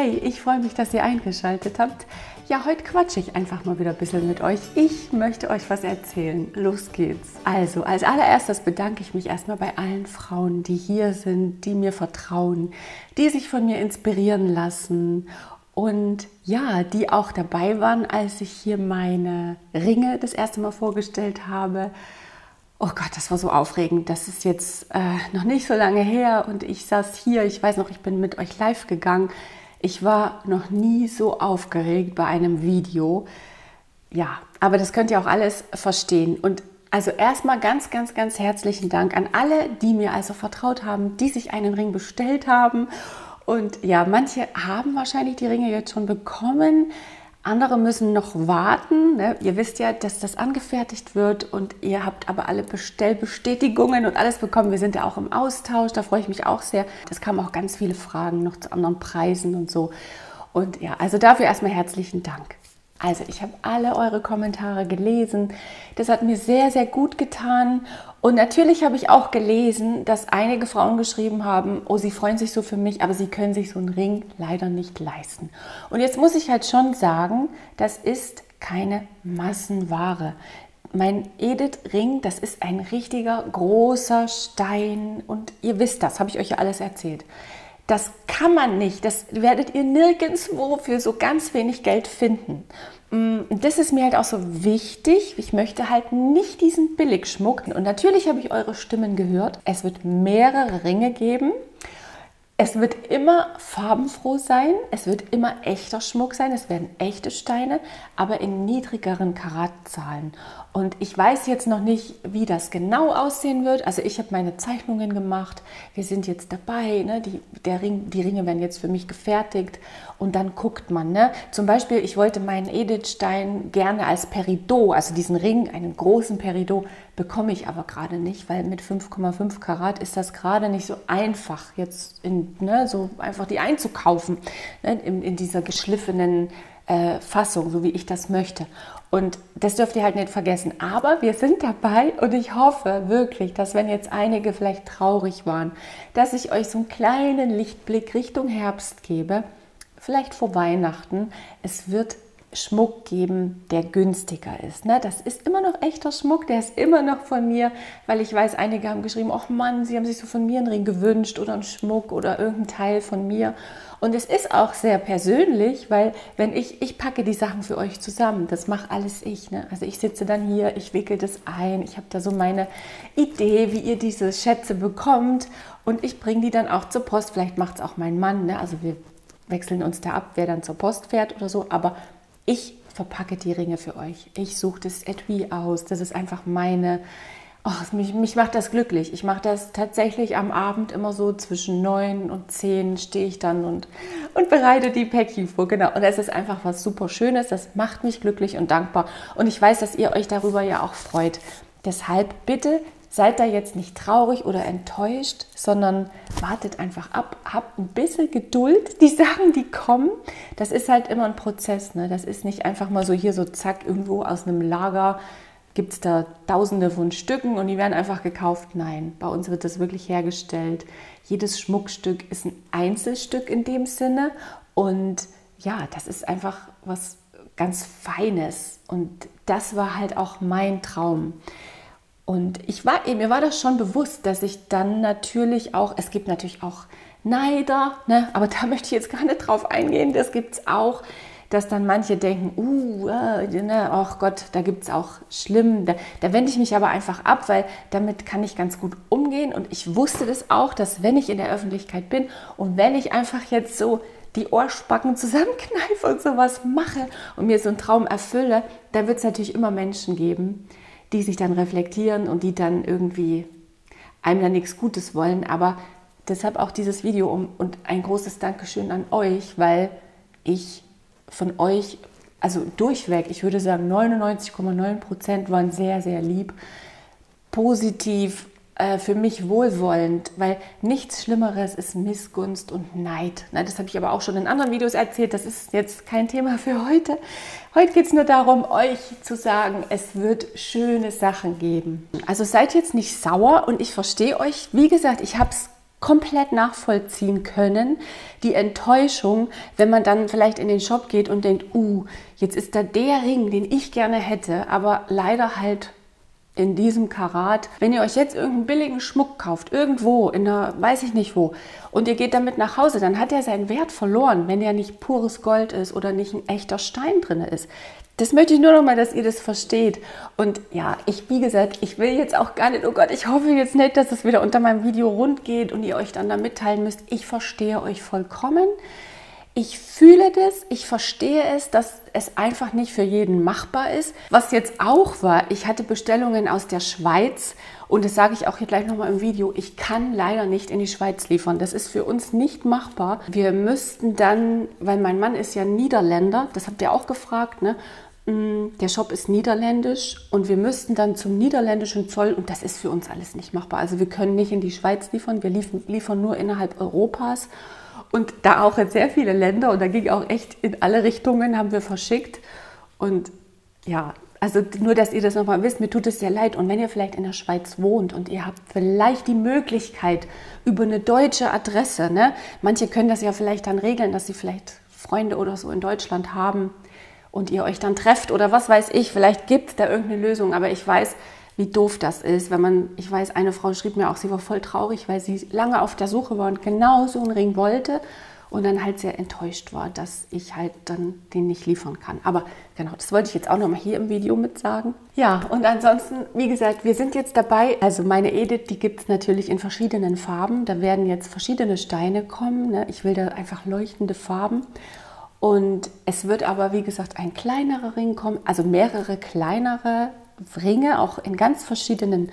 Hey, ich freue mich, dass ihr eingeschaltet habt. Ja, heute quatsche ich einfach mal wieder ein bisschen mit euch. Ich möchte euch was erzählen. Los geht's. Also, als allererstes bedanke ich mich erstmal bei allen Frauen, die hier sind, die mir vertrauen, die sich von mir inspirieren lassen und ja, die auch dabei waren, als ich hier meine Ringe das erste Mal vorgestellt habe. Oh Gott, das war so aufregend. Das ist jetzt äh, noch nicht so lange her und ich saß hier. Ich weiß noch, ich bin mit euch live gegangen. Ich war noch nie so aufgeregt bei einem Video. Ja, aber das könnt ihr auch alles verstehen. Und also erstmal ganz, ganz, ganz herzlichen Dank an alle, die mir also vertraut haben, die sich einen Ring bestellt haben. Und ja, manche haben wahrscheinlich die Ringe jetzt schon bekommen. Andere müssen noch warten. Ne? Ihr wisst ja, dass das angefertigt wird und ihr habt aber alle Bestellbestätigungen und alles bekommen. Wir sind ja auch im Austausch, da freue ich mich auch sehr. Es kamen auch ganz viele Fragen noch zu anderen Preisen und so. Und ja, also dafür erstmal herzlichen Dank. Also ich habe alle eure Kommentare gelesen. Das hat mir sehr, sehr gut getan. Und natürlich habe ich auch gelesen, dass einige Frauen geschrieben haben, oh, sie freuen sich so für mich, aber sie können sich so einen Ring leider nicht leisten. Und jetzt muss ich halt schon sagen, das ist keine Massenware. Mein Edith-Ring, das ist ein richtiger großer Stein und ihr wisst das, habe ich euch ja alles erzählt. Das kann man nicht, das werdet ihr nirgendwo für so ganz wenig Geld finden. Mm, das ist mir halt auch so wichtig. Ich möchte halt nicht diesen Billigschmuck. Und natürlich habe ich eure Stimmen gehört. Es wird mehrere Ringe geben. Es wird immer farbenfroh sein, es wird immer echter Schmuck sein, es werden echte Steine, aber in niedrigeren Karatzahlen. Und ich weiß jetzt noch nicht, wie das genau aussehen wird. Also ich habe meine Zeichnungen gemacht, wir sind jetzt dabei, ne? die, Ring, die Ringe werden jetzt für mich gefertigt und dann guckt man. Ne? Zum Beispiel, ich wollte meinen Edith-Stein gerne als Peridot, also diesen Ring, einen großen Peridot, bekomme ich aber gerade nicht, weil mit 5,5 Karat ist das gerade nicht so einfach, jetzt in, ne, so einfach die einzukaufen, ne, in, in, dieser geschliffenen äh, Fassung, so wie ich das möchte. Und das dürft ihr halt nicht vergessen. Aber wir sind dabei und ich hoffe wirklich, dass wenn jetzt einige vielleicht traurig waren, dass ich euch so einen kleinen Lichtblick Richtung Herbst gebe, vielleicht vor Weihnachten. Es wird Schmuck geben, der günstiger ist. Ne? Das ist immer noch echter Schmuck, der ist immer noch von mir, weil ich weiß, einige haben geschrieben, ach Mann, sie haben sich so von mir einen Ring gewünscht oder einen Schmuck oder irgendein Teil von mir. Und es ist auch sehr persönlich, weil wenn ich, ich packe die Sachen für euch zusammen, das mache alles ich. Ne? Also ich sitze dann hier, ich wickel das ein, ich habe da so meine Idee, wie ihr diese Schätze bekommt und ich bringe die dann auch zur Post. Vielleicht macht es auch mein Mann, ne? also wir wechseln uns da ab, wer dann zur Post fährt oder so, aber ich verpacke die Ringe für euch. Ich suche das Etui aus. Das ist einfach meine. Oh, mich, mich macht das glücklich. Ich mache das tatsächlich am Abend immer so zwischen neun und zehn stehe ich dann und, und bereite die Päckchen vor. Genau. Und es ist einfach was super Schönes. Das macht mich glücklich und dankbar. Und ich weiß, dass ihr euch darüber ja auch freut. Deshalb bitte seid da jetzt nicht traurig oder enttäuscht, sondern wartet einfach ab, habt ein bisschen Geduld. Die Sachen, die kommen, das ist halt immer ein Prozess. Ne? Das ist nicht einfach mal so hier so zack, irgendwo aus einem Lager gibt es da tausende von Stücken und die werden einfach gekauft. Nein, bei uns wird das wirklich hergestellt. Jedes Schmuckstück ist ein Einzelstück in dem Sinne und ja, das ist einfach was ganz Feines und das war halt auch mein Traum. Und ich war, mir war das schon bewusst, dass ich dann natürlich auch, es gibt natürlich auch Neider, ne? aber da möchte ich jetzt gar nicht drauf eingehen, das gibt es auch, dass dann manche denken, uh, äh, ne, ach Gott, da gibt es auch schlimm. Da, da wende ich mich aber einfach ab, weil damit kann ich ganz gut umgehen. Und ich wusste das auch, dass wenn ich in der Öffentlichkeit bin und wenn ich einfach jetzt so die Ohrspacken zusammenkneife und sowas mache und mir so einen Traum erfülle, da wird es natürlich immer Menschen geben, die sich dann reflektieren und die dann irgendwie einem dann nichts Gutes wollen. Aber deshalb auch dieses Video und ein großes Dankeschön an euch, weil ich von euch, also durchweg, ich würde sagen 99,9 Prozent waren sehr, sehr lieb, positiv, äh, für mich wohlwollend, weil nichts Schlimmeres ist Missgunst und Neid. Na, das habe ich aber auch schon in anderen Videos erzählt. Das ist jetzt kein Thema für heute. Heute geht es nur darum, euch zu sagen, es wird schöne Sachen geben. Also seid jetzt nicht sauer und ich verstehe euch. Wie gesagt, ich habe es komplett nachvollziehen können, die Enttäuschung, wenn man dann vielleicht in den Shop geht und denkt, uh, jetzt ist da der Ring, den ich gerne hätte, aber leider halt in diesem Karat. Wenn ihr euch jetzt irgendeinen billigen Schmuck kauft, irgendwo, in einer, weiß ich nicht wo, und ihr geht damit nach Hause, dann hat er seinen Wert verloren, wenn er nicht pures Gold ist oder nicht ein echter Stein drin ist. Das möchte ich nur noch mal, dass ihr das versteht. Und ja, ich, wie gesagt, ich will jetzt auch gar nicht, oh Gott, ich hoffe jetzt nicht, dass es wieder unter meinem Video rund geht und ihr euch dann da mitteilen müsst. Ich verstehe euch vollkommen. Ich fühle das, ich verstehe es, dass es einfach nicht für jeden machbar ist. Was jetzt auch war, ich hatte Bestellungen aus der Schweiz und das sage ich auch hier gleich nochmal im Video, ich kann leider nicht in die Schweiz liefern. Das ist für uns nicht machbar. Wir müssten dann, weil mein Mann ist ja Niederländer, das habt ihr auch gefragt, ne? Mm, der Shop ist niederländisch und wir müssten dann zum niederländischen Zoll und das ist für uns alles nicht machbar. Also wir können nicht in die Schweiz liefern, wir liefern, liefern nur innerhalb Europas und da auch in sehr viele Länder und da ging auch echt in alle Richtungen, haben wir verschickt. Und ja, also nur, dass ihr das nochmal wisst, mir tut es sehr leid. Und wenn ihr vielleicht in der Schweiz wohnt und ihr habt vielleicht die Möglichkeit über eine deutsche Adresse, ne? manche können das ja vielleicht dann regeln, dass sie vielleicht Freunde oder so in Deutschland haben und ihr euch dann trefft oder was weiß ich, vielleicht gibt es da irgendeine Lösung, aber ich weiß, wie doof das ist, wenn man, ich weiß, eine Frau schrieb mir auch, sie war voll traurig, weil sie lange auf der Suche war und genau so einen Ring wollte und dann halt sehr enttäuscht war, dass ich halt dann den nicht liefern kann. Aber genau, das wollte ich jetzt auch nochmal hier im Video mit sagen. Ja, und ansonsten, wie gesagt, wir sind jetzt dabei, also meine Edith, die gibt es natürlich in verschiedenen Farben. Da werden jetzt verschiedene Steine kommen. Ne? Ich will da einfach leuchtende Farben. Und es wird aber, wie gesagt, ein kleinerer Ring kommen, also mehrere kleinere Ringe, auch in ganz verschiedenen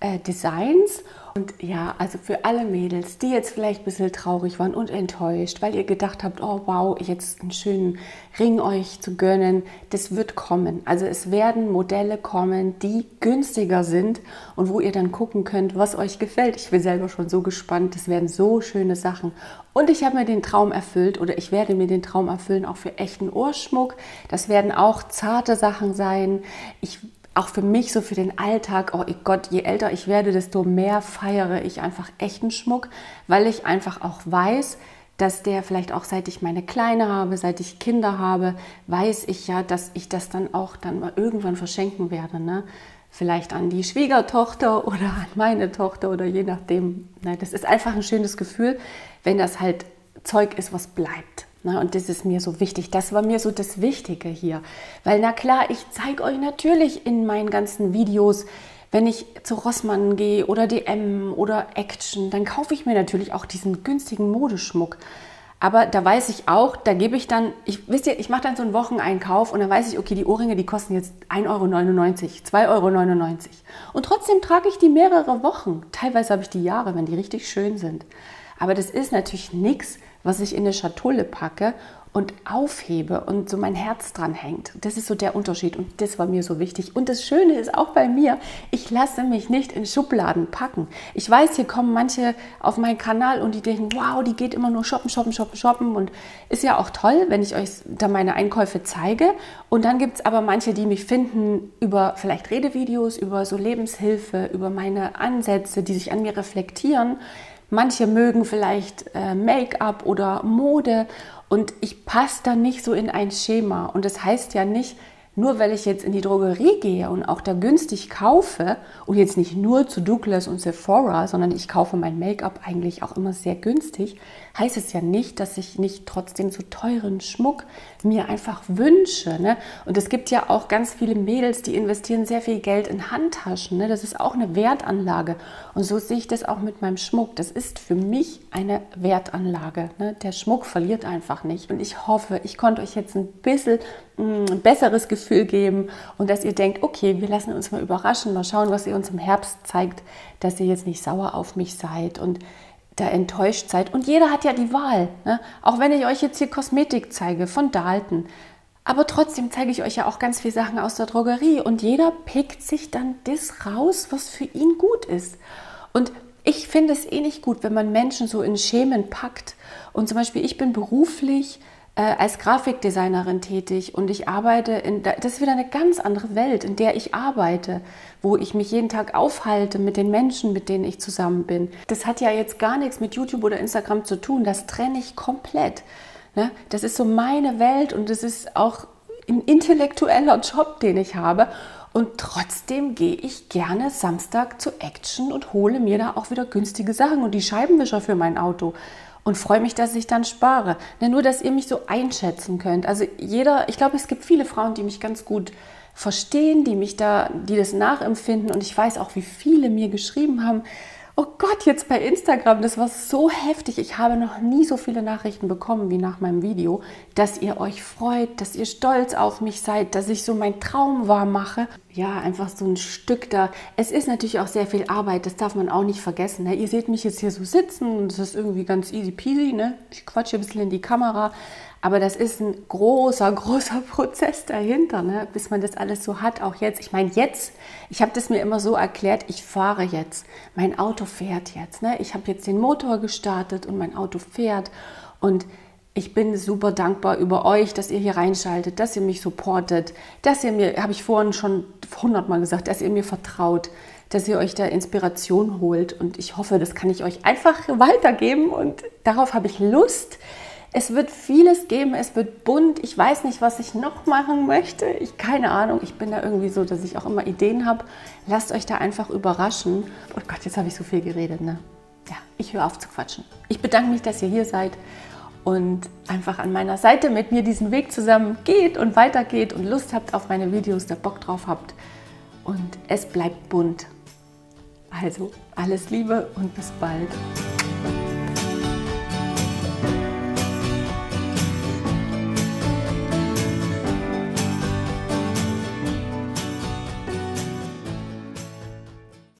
äh, Designs. Und ja, also für alle Mädels, die jetzt vielleicht ein bisschen traurig waren und enttäuscht, weil ihr gedacht habt, oh wow, jetzt einen schönen Ring euch zu gönnen, das wird kommen. Also es werden Modelle kommen, die günstiger sind und wo ihr dann gucken könnt, was euch gefällt. Ich bin selber schon so gespannt, das werden so schöne Sachen. Und ich habe mir den Traum erfüllt oder ich werde mir den Traum erfüllen, auch für echten Ohrschmuck. Das werden auch zarte Sachen sein. Ich auch für mich, so für den Alltag, oh Gott, je älter ich werde, desto mehr feiere ich einfach echten Schmuck, weil ich einfach auch weiß, dass der vielleicht auch seit ich meine Kleine habe, seit ich Kinder habe, weiß ich ja, dass ich das dann auch dann mal irgendwann verschenken werde. Ne? Vielleicht an die Schwiegertochter oder an meine Tochter oder je nachdem. Ne? Das ist einfach ein schönes Gefühl, wenn das halt Zeug ist, was bleibt. Ne? Und das ist mir so wichtig. Das war mir so das Wichtige hier. Weil na klar, ich zeige euch natürlich in meinen ganzen Videos, wenn ich zu Rossmann gehe oder DM oder Action, dann kaufe ich mir natürlich auch diesen günstigen Modeschmuck. Aber da weiß ich auch, da gebe ich dann, ich, wisst ihr, ich mache dann so einen Wocheneinkauf und dann weiß ich, okay, die Ohrringe, die kosten jetzt 1,99 Euro, 2,99 Euro. Und trotzdem trage ich die mehrere Wochen. Teilweise habe ich die Jahre, wenn die richtig schön sind. Aber das ist natürlich nichts, was ich in eine Schatulle packe und aufhebe und so mein Herz dran hängt. Das ist so der Unterschied und das war mir so wichtig. Und das Schöne ist auch bei mir, ich lasse mich nicht in Schubladen packen. Ich weiß, hier kommen manche auf meinen Kanal und die denken, wow, die geht immer nur shoppen, shoppen, shoppen, shoppen und ist ja auch toll, wenn ich euch da meine Einkäufe zeige. Und dann gibt es aber manche, die mich finden über vielleicht Redevideos, über so Lebenshilfe, über meine Ansätze, die sich an mir reflektieren Manche mögen vielleicht äh, Make-up oder Mode und ich passe da nicht so in ein Schema. Und das heißt ja nicht, nur weil ich jetzt in die Drogerie gehe und auch da günstig kaufe und jetzt nicht nur zu Douglas und Sephora, sondern ich kaufe mein Make-up eigentlich auch immer sehr günstig, heißt es ja nicht, dass ich nicht trotzdem so teuren Schmuck mir einfach wünsche. Ne? Und es gibt ja auch ganz viele Mädels, die investieren sehr viel Geld in Handtaschen. Ne? Das ist auch eine Wertanlage. Und so sehe ich das auch mit meinem Schmuck. Das ist für mich eine Wertanlage. Ne? Der Schmuck verliert einfach nicht. Und ich hoffe, ich konnte euch jetzt ein bisschen mm, ein besseres Gefühl geben und dass ihr denkt, okay, wir lassen uns mal überraschen, mal schauen, was ihr uns im Herbst zeigt, dass ihr jetzt nicht sauer auf mich seid und da enttäuscht seid. Und jeder hat ja die Wahl. Ne? Auch wenn ich euch jetzt hier Kosmetik zeige von Dalton. Aber trotzdem zeige ich euch ja auch ganz viele Sachen aus der Drogerie. Und jeder pickt sich dann das raus, was für ihn gut ist. Und ich finde es eh nicht gut, wenn man Menschen so in Schemen packt. Und zum Beispiel, ich bin beruflich äh, als Grafikdesignerin tätig und ich arbeite in, das ist wieder eine ganz andere Welt, in der ich arbeite, wo ich mich jeden Tag aufhalte mit den Menschen, mit denen ich zusammen bin. Das hat ja jetzt gar nichts mit YouTube oder Instagram zu tun, das trenne ich komplett. Ne? Das ist so meine Welt und das ist auch ein intellektueller Job, den ich habe. Und trotzdem gehe ich gerne Samstag zu Action und hole mir da auch wieder günstige Sachen und die Scheibenwischer für mein Auto und freue mich, dass ich dann spare. Ne, nur, dass ihr mich so einschätzen könnt. Also jeder, ich glaube, es gibt viele Frauen, die mich ganz gut verstehen, die mich da, die das nachempfinden und ich weiß auch, wie viele mir geschrieben haben, oh Gott, jetzt bei Instagram, das war so heftig. Ich habe noch nie so viele Nachrichten bekommen wie nach meinem Video, dass ihr euch freut, dass ihr stolz auf mich seid, dass ich so meinen Traum wahr mache. Ja, einfach so ein Stück da. Es ist natürlich auch sehr viel Arbeit, das darf man auch nicht vergessen. Ne? Ihr seht mich jetzt hier so sitzen und es ist irgendwie ganz easy peasy. Ne? Ich quatsche ein bisschen in die Kamera. Aber das ist ein großer, großer Prozess dahinter, ne? bis man das alles so hat. Auch jetzt, ich meine, jetzt, ich habe das mir immer so erklärt, ich fahre jetzt, mein Auto fährt jetzt. Ne? Ich habe jetzt den Motor gestartet und mein Auto fährt. Und ich bin super dankbar über euch, dass ihr hier reinschaltet, dass ihr mich supportet, dass ihr mir, habe ich vorhin schon hundertmal gesagt, dass ihr mir vertraut, dass ihr euch da Inspiration holt. Und ich hoffe, das kann ich euch einfach weitergeben und darauf habe ich Lust. Es wird vieles geben, es wird bunt. Ich weiß nicht, was ich noch machen möchte. Ich keine Ahnung. Ich bin da irgendwie so, dass ich auch immer Ideen habe. Lasst euch da einfach überraschen. Oh Gott, jetzt habe ich so viel geredet, ne? Ja, ich höre auf zu quatschen. Ich bedanke mich, dass ihr hier seid und einfach an meiner Seite mit mir diesen Weg zusammen geht und weitergeht und Lust habt auf meine Videos, da Bock drauf habt. Und es bleibt bunt. Also alles Liebe und bis bald.